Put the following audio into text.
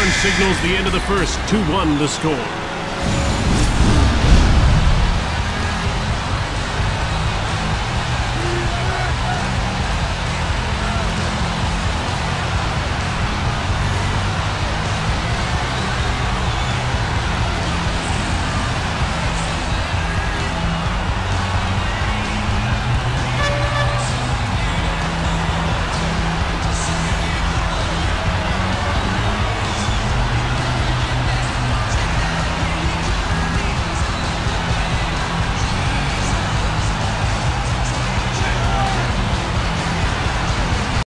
horn signals the end of the first. 2-1 the score.